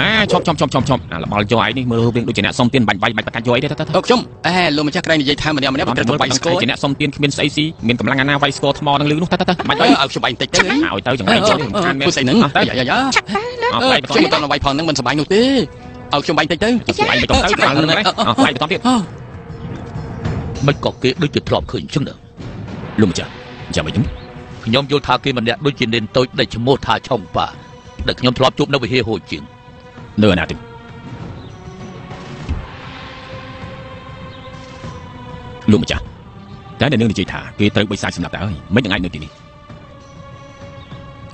អើឈប់ឈប់ឈប់ឈប់ឈប់អាលបល់យកឯនេះមើលរូបរាងដូចជាអ្នកសុំទានបាញ់វាយបាច់ប្រកាច់យកអីទេទៅទៅអើខ្ញុំអេលោកម្ចាស់ក្រែងនិយាយថាម្នាក់ម្នាក់មិនត្រូវទៅបាយស្គរជាអ្នកសុំទានគ្មានស្អីស៊ីមានកម្លាំងអាណាវាយស្គរថ្មនឹងលឺនោះទៅទៅទៅបាច់អើទៅឲ្យខ្ញុំបាយបន្តិចទៅឲ្យទៅចង្រៃចូលខានមែនធ្វើស្អីហ្នឹងទៅយ៉ាយ៉ាយ៉ាឆាប់ទៅលោកអអើបាយបន្តខ្ញុំទៀតមិនតន់បាយផងហ្នឹងមិនសប្បាយនោះទេឲ្យខ្ញុំបាយបន្តិចទៅបាយបន្តទៅដល់នឹងណាអបាយបន្តទៀតមិនក៏គេដូចជាធ្លាប់ឃើញអញ្ចឹងណាលោកម្ចាស់ចាំមិនខ្ញុំខ្ញុំយល់ថាគេម្នាក់ដូចជានេនតូចដែលឈ្មោះថាឆុងប៉ាដែលខ្ញុំធ្លាប់ជួបនៅវិហារហូជាង នៅណាទៅលោកម្ចាស់តែនៅនឹងនិយាយថាគេត្រូវបិសាចសម្រាប់តើហើយមិននឹងអាចនៅទីនេះ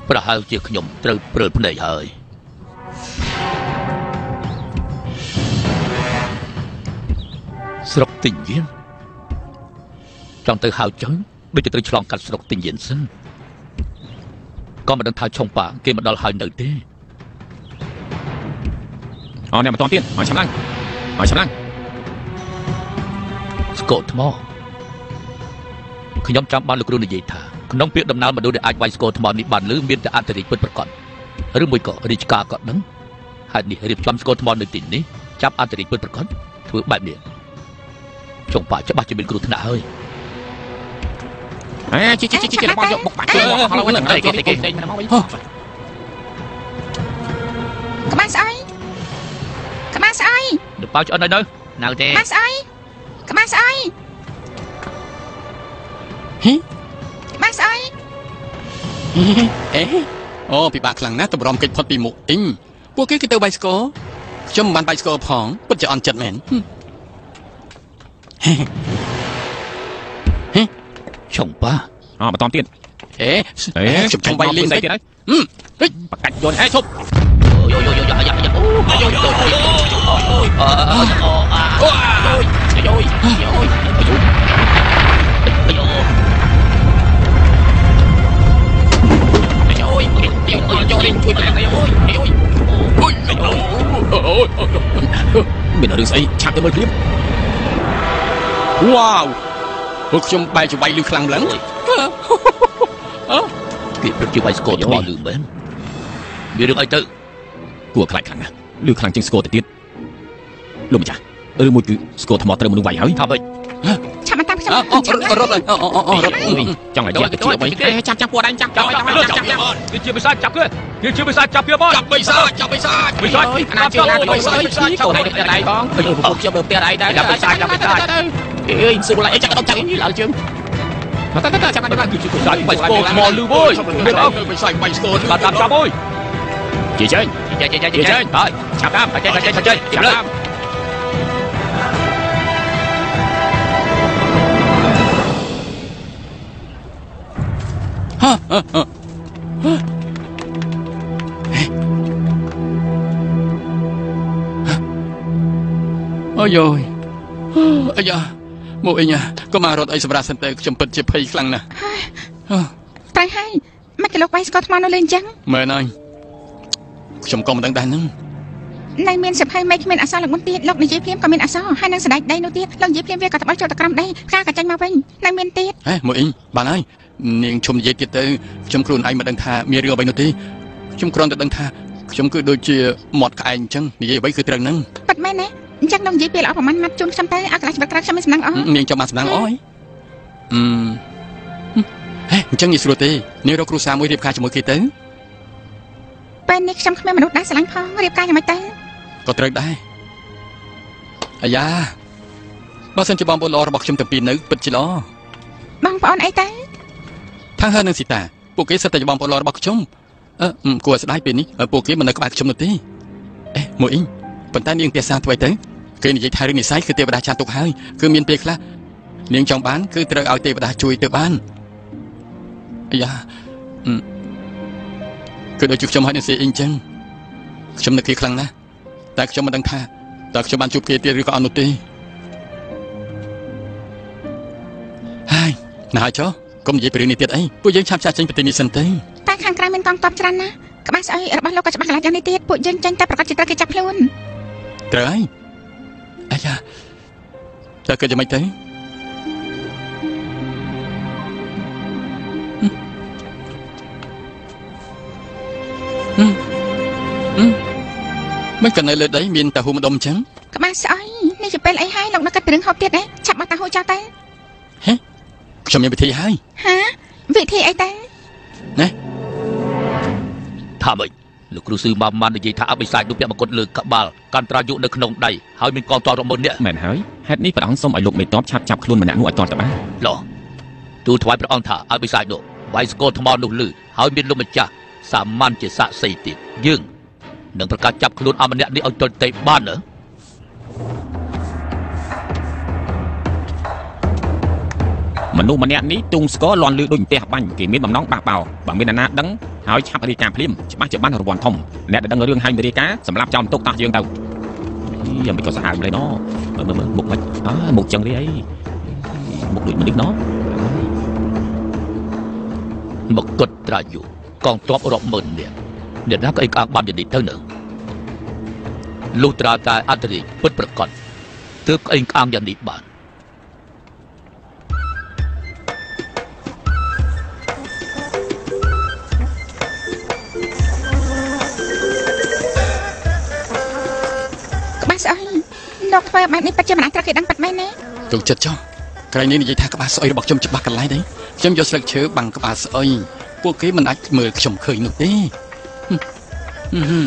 ប្រហែលជាខ្ញុំត្រូវព្រើលភ្នែកហើយស្រុកទិញយានចង់ទៅហៅចឹងដូចជាត្រូវឆ្លងកាត់ស្រុកទិញយានសិនក៏មិនដឹងថាឆុងប៉ាគេមកដល់ហើយនៅទេ អូអ្នកបន្តទៀតឲ្យឆាំឡើងឲ្យឆាំឡើងស្គរថ្មខ្ញុំចាំបានលោកគ្រូនិយាយថាក្នុងពាក្យដំណើរមនុស្សដែលអាចវាយស្គរថ្មនេះបានលឺមានតែអត្តរិទ្ធពិតប្រាកដឬមួយក៏រាជការក៏ដឹងហេតុនេះរៀបចំស្គរថ្មនៅទីនេះចាប់អត្តរិទ្ធពិតប្រាកដធ្វើបែបនេះចុងប៉ាច្បាស់ជាមានគ្រោះថ្នាក់ហើយអេជីជីជីជីរបស់យកបុកបាក់ចូលមកហើយវិញតែគេតែគេតែមកវិញក្បាលស្អីក្បាលស្អីទៅ ប៉ាឆ្អិនហើយនៅនៅទេក្បាលស្អីក្បាលស្អីហីក្បាលស្អីអេអូពិបាកខ្លាំងណាស់តម្រាំកិច្ចផុតពីមុខអ៊ីងពួកគេគឺទៅបាយស្គរខ្ញុំមិនបានបាយស្គរផងពិតជាអន់ចិត្តមែនឆុងប៉ាអបន្តទៀតអេខ្ញុំចង់បាយលេងស្អីតិចទៀតហើយហឹមបកាច់យន្តអេឈប់ យោយោយោយ៉ាយ៉ាយ៉ាអូយោយោយោអឺអឺអឺយោយោយោយោយោលេងជួយប្រកាច់យោយោអូយអូយមានរឿងស្អីឆាប់ទៅមើលព្រាមវ៉ាវពួកខ្ញុំបែរជាវាយលឺខ្លាំងម្លឹងគេពិតជាវាយស្គរថ្មលឺមែនមានរឿងអីទៅ គួរខ្លាចខ្លាំងណាស់លឺខ្លាំងជាងស្គរទៅទៀតលោកម្ចាស់ឬមួយគឺស្គរថ្មត្រូវមនុស្សវាយហើយថាម៉េចឆាប់មកតាមខ្ញុំអូអូរត់អូអូអូរត់ចង់ឲ្យយកទៅជាអ្វីចាំចាំពួកឯងចាំចាំចាំចាំចាំគេជាបិសាចចាប់គេគេជាបិសាចចាប់គេមកចាប់បិសាចចាប់បិសាចបិសាចអាណាជឿណាទៅស្អីកូនឯងទៅផ្ទះឯងបងអឺពួកខ្ញុំទៅផ្ទះឯងដែរចាំបិសាចចាំបិសាចអេយស៊ូឡៃចាំដល់ចាំនេះឡើងជើងតើតើតើចាំដល់គឺជាបិសាចបាច់ស្គរថ្មលឺវើយមានអត់បិសាចបាយស្គរបាត់តាមចាប់អើយ ជាចេញចេះចេះចេះចេះហើយចាប់តាមចេះចេះចេះចេះចាប់តាមអូយយអាយ៉ាមកអីញ៉ាក៏មករត់អីសម្រាប់សិនទៅខ្ញុំពិតជាភ័យខ្លាំងណាស់ត្រូវហើយមិនគេលោកវាយស្គរថ្មនៅលេងអញ្ចឹងមែនហើយ ខ្ញុំក៏មិនដឹងដែរហ្នឹងនៅមានសិភ័យមិនគ្មានអសរលោកមុនទៀតលោកនិយាយភ្លាមក៏មានអសរហើយនឹងស្ដេចដីនោះទៀតលោកនិយាយភ្លាមវាក៏ត្បិតចូលទៅក្រំដីផ្កាក៏ចាញ់មកវិញនៅមានទៀតហេមកអ៊ីងបានហើយនាងឈុំនិយាយទៀតទៅខ្ញុំខ្លួនឯងមិនដឹងថាមានរឿងអ្វីនោះទេខ្ញុំគ្រាន់តែដឹងថាខ្ញុំគឺដូចជាមាត់ក្អែងអញ្ចឹងនិយាយអ្វីគឺត្រូវហ្នឹងប៉ិតមែនណាអញ្ចឹងលោកនិយាយពេលល្អប្រហែលម៉ាត់ជូនខ្ញុំទៅអកន្លះជីវិតក្រោយខ្ញុំមានសំណងអស់នាងចាំបានសំណាងល្អហើយអឺហេអញ្ចឹងងាយស្រួលទេនាងរកគ្រូសាមួយរៀបការជាមួយគេទៅ ពេលនេះខ្ញុំគ្មានមនុស្សដែរស្រឡាញ់ផងរៀបការយ៉ាងម៉េចទៅក៏ត្រូវដែរអាយ៉ាបើសិនជាបងប្អូនល្អរបស់ខ្ញុំទាំងពីរនៅពិតជាល្អបងប្អូនអីទៅថាហើនិងស៊ីតាពួកគេសិតតែជាបងប្អូនល្អរបស់ខ្ញុំអឺអឺគួរឲ្យស្ដាយពេលនេះពួកគេមិននៅក្បែរខ្ញុំនោះទេអេមួយអ៊ីងប៉ុន្តែនាងភាសាធ្វើទៅគេនិយាយថារឿងនិស័យគឺទេវតាចាត់ទុកហើយគឺមានពេលខ្លះនាងចង់បាន គឺត្រូវឲ្យទេវតាជួយទៅបានអាយ៉ាអឺ គឺដូចជាខ្ញុំហើយនឹងស៊ីអ៊ីងចឹងខ្ញុំនឹកគេខ្លាំងណាស់តែខ្ញុំមិនដឹងថាតើខ្ញុំបានជួបគេទៀតឬក៏អត់នោះទេហើយណាស់ហើយចុះកុំនិយាយពីរឿងនេះទៀតអីពួកយើងឆាប់ចាក់ចេញប្រទេសនេះសិនទៅតែខាងក្រៅមានកងទ័ពច្រើនណាស់ក្បាស់ស្អីរបស់លោកក៏ច្បាស់កន្លះយ៉ាងនេះទៀតពួកយើងចាញ់តែប្រកាសជាត្រូវគេចាប់ខ្លួនត្រូវហើយអាយ៉ាតើគេយ៉ាងម៉េចទៅ មហឹមហឹមមិនក៏នៅលើដីមានតែហ៊ូម្ដុំអញ្ចឹងក្បាលស្អុយនេះជាពេលអីហើយលោកនៅគិតពីរឿងហូបទៀតទេឆាប់មកតាហូចចោលទៅខ្ញុំមានវិធីហើយហាវិធីអីទៅថាម៉េចលោកគ្រូស៊ឺម៉ាម៉ាន់និយាយថាអបិសាចនោះពាក់មកុដលើក្បាលកាន់ត្រាយុនៅក្នុងដៃហើយមានកងទ័ពរបស់អ្នកមែនហើយហេតុនេះព្រះអង្គសូមឲ្យលោកមេតបឆាប់ចាប់ខ្លួនម្នាក់នោះឲ្យទាន់ទៅបានឡោះទូលថ្វាយព្រះអង្គថាអបិសាចនោះវាយស្គរថ្មនោះលឺហើយមានលោកម្ចាស់សាមញ្ញជាសាក់សីទៀតយើង នឹងប្រកាសចាប់ខ្លួនអមម្នាក់នេះឲ្យទល់ទេបានណាមនុស្សម្នាក់នេះទុងស្គរលន់លឺដូចផ្ទះបាញ់គេមានបំណងបះបោរបើមាននរណាដឹងហើយឆាប់រាយការណ៍ភ្លាមច្បាស់ជាបានរង្វាន់ធំអ្នកដែលដឹងរឿងហើយមានរាយការណ៍សម្រាប់ចោលបន្ទុកតោះយើងទៅអីយ៉ាងមិនក៏សាហាវម្លេះណមើលមើលមើលមុខមិនអើមុខចឹងនេះអីមុខដូចមនុស្សណមកគត់ត្រាយុកងទ័ពរាប់ម៉ឺននាក់ អ្នកណាក៏អីក្អាងបានយ៉ាងនេះទៅនៅលុះត្រាតែអន្តរិយពិតប្រកបទើបក្អេងក្អាងយ៉ាងនេះបានក្បាលស្អុយលោកធ្វើបែបនេះពិតជាមិនអាចត្រូវគេដឹងពិតមែនទេទុកចិត្តចុះក្រែងនេះនិយាយថាក្បាលស្អុយរបស់ខ្ញុំច្បាស់កន្លែងដែរខ្ញុំយកស្លឹកឈើបាំងក្បាលស្អុយពួកគេមិនអាចមើលខ្ញុំឃើញនោះទេ ហឹមហឹម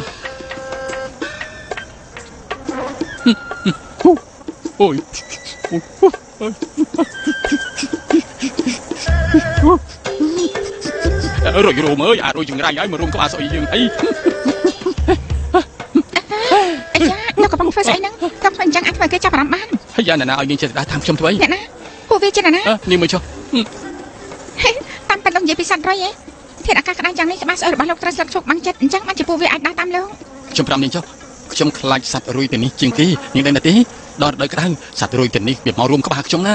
អូយរុយរោមអើយអារុយចង្រៃហើយមករួមក្បាលស្អុយយើងអីអាយ៉ាលោកកំពុងធ្វើស្អីហ្នឹងតាមធ្វើអញ្ចឹងអាចធ្វើឲ្យគេចាប់អារម្មណ៍បានហើយយ៉ាងណាឲ្យនាងចេតដាតាមខ្ញុំធ្វើអីអ្នកណាពួកវាជាអ្នកណាអើនាងមើលចុះតាមប៉ិនលោកនិយាយពីសត្វរុយហ៎ ធាតុអាកាសក្តៅយ៉ាងនេះក្បាលស្អុយរបស់លោកត្រូវស្លឹកជោគបាំងចិត្តអញ្ចឹងបានជាពួកវាអាចដើរតាមលោកខ្ញុំប្រាប់នាងចុះខ្ញុំខ្លាចសត្វរុយទៅនេះជាងគេនាងដឹងទេដល់រដូវក្តៅសត្វរុយទៅនេះវាមករួមក្បាលខ្ញុំណា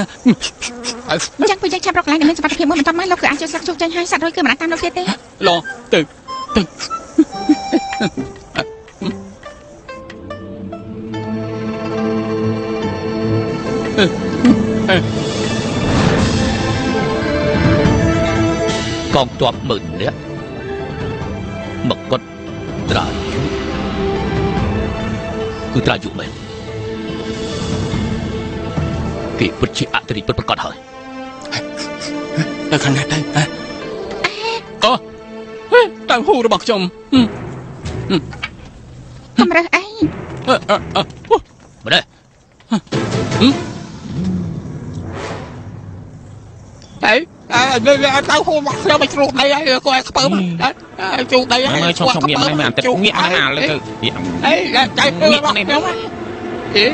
អើអញ្ចឹងពួកយើងចាប់រកកន្លែងដែលមានសុវត្ថិភាពមួយបន្ទាប់មកលោកគឺអាចជួយស្លឹកជោគចេញហើយសត្វរុយគឺមិនអាចតាមលោកទៀតទេឡទៅទៅក ងទ័ពម៉ឺននាក់មកគត់ត្រាយុគឺត្រាយុមែនគេពិតជាអន្តរិយពិតប្រកបហើយទៅខាងណាទៅហ៎អូតើហ៊ូរបស់ខ្ញុំកម្រើសអី អើទៅហូបខ្ញុំមិនជ្រូកដីហើយគាត់ឲ្យខ្ពើមជ្រូកដីហើយមើលឈប់ឈប់ងាកមកមិនអត់ទឹកងាកមកណាលើទៅងាកអីចៃងាកនេះខ្ញុំអេ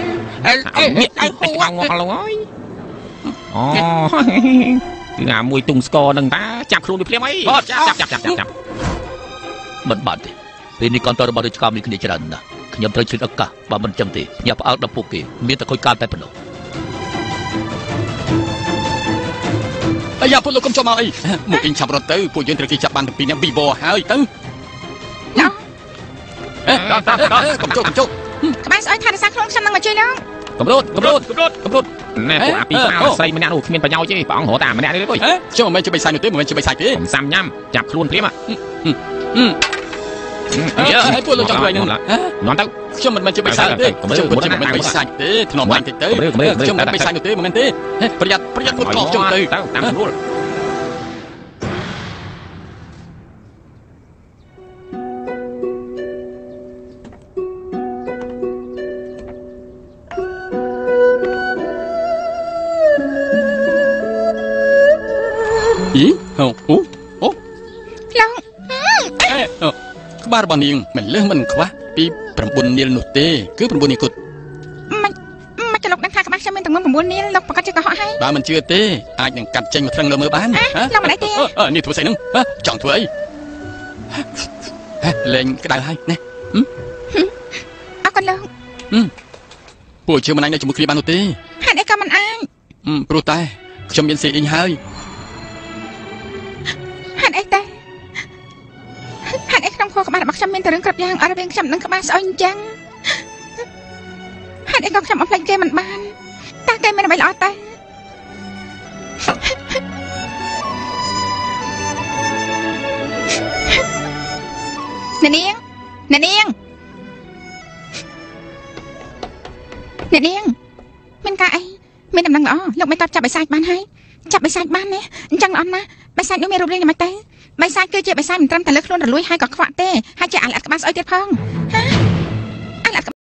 អេអេងាកអេទៅហូខាងងល់ហើយអូគឺអាមួយទុងស្គរនឹងតាចាប់ខ្លួនវាភ្លាមអីចាប់ចាប់ចាប់ចាប់ចាប់មិនបានទេពេលនេះកងទ័ពរបស់រាជការមានគ្នាច្រើនណាស់ខ្ញុំត្រូវជ្រៀតឱកាសបើមិនចឹងទេញាប់ផ្អើលដល់ពួកគេមានតែខូចការតែប៉ុណ្ណោះ អាយ៉ាពួកលោកកុំចូលមកអីមកអ៊ីងឆាប់រត់ទៅពួកយើងត្រូវគេចាប់បានទាំងពីរនាក់ពីបហើយទៅឡោកុំចូលកុំចូលក្បាលស្អុយថារសារខ្លួនខ្ញុំនឹងមកជួយលោកកំរូតកំរូតកំរូតកំរូតណែពួកអាពីស្អាស្រីម្នាក់នោះគ្មានប្រយោជន៍ទេព្រះអង្គរកតែម្នាក់នេះទេខ្ញុំមិនមែនជាបិសាចនោះទេមិនមែនជាបិសាចទេកុំសាំញ៉ាំចាប់ខ្លួនភ្លាមហើ យពួកលោកចង់ធ្វើអីនឹងនន់ទៅខ្ញុំមិនមែនជាបិសាចទេខ្ញុំពិតជាមិនមែនបិសាចទេធ្នមបាញ់តិចទៅខ្ញុំមិនបិសាចនោះទេមិនមែនទេប្រយ័ត្នប្រយ័ត្នមុតកខ្ញុំទៅទៅតាមស្រួលអីអូអូ បាលរបស់នាងមិនលើសមិនខ្វះពី9នាលនោះទេគឺ9នាគត់មិនមិនចលោកដឹងថាក្បាលខ្ញុំមានទម្ងន់9នាលលោកប្រកាសជាកុហកហើយបើមិនជឿទេអាចនឹងកាត់ចេញមកត្រឹងលើមើលបានលោកមិនអីទេនេះធ្វើស្អីហ្នឹងចង់ធ្វើអីលេងក្តៅហើយណាអរគុណលោកពួកជឿមិនអាចនៅជាមួយគ្នាបាននោះទេហេតុអីក៏មិនអាចព្រោះតែខ្ញុំមានសេអ៊ីងហើយ ខួរក្បាលរបស់ខ្ញុំមានតែរឿងគ្រប់យ៉ាងអត់រវាងខ្ញុំនិងក្បាលស្អុយអញ្ចឹងហេតុអីក៏ខ្ញុំអត់ភ្លេចគេមិនបានតើគេមានអ្វីល្អតែអ្នកនាងអ្នកនាងអ្នកនាងមានការអីមានដំណឹងល្អលោកមិនតបចាប់បិសាចបានហើយចាប់បិសាចបានណាអញ្ចឹងល្អណាស់បិសាចនោះមានរូបរាងយ៉ាងម៉េចទៅ បិសាចគឺជាបិសាចមិនត្រឹមតែលើខ្លួនរលួយហើយក៏ខ្វាក់ទេហើយជាអាឡាក់ក្បាលស្អុយទៀតផងហា